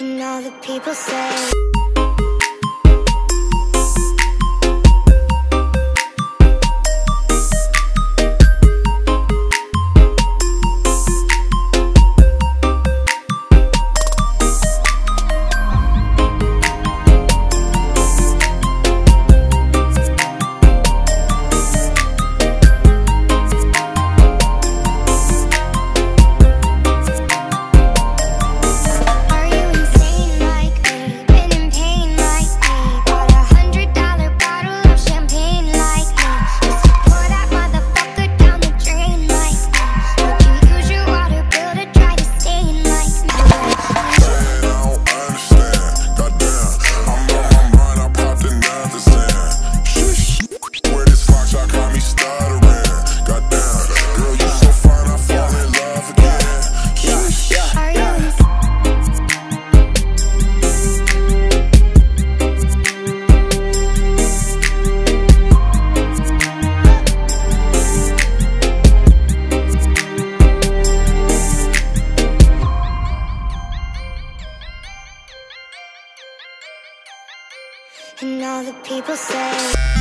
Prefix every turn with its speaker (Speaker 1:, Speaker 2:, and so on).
Speaker 1: And all the people say And all the people say